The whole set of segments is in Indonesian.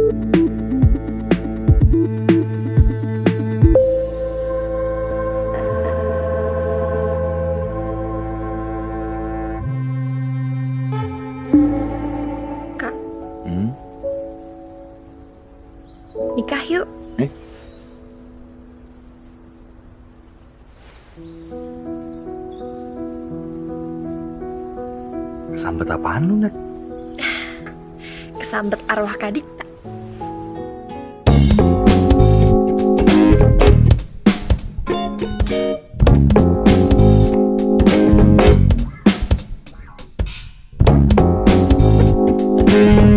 Kak, Hmm? nikah yuk. Eh? Sambet apaan lu, Nat? Kesambet arwah kadik.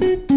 Bye.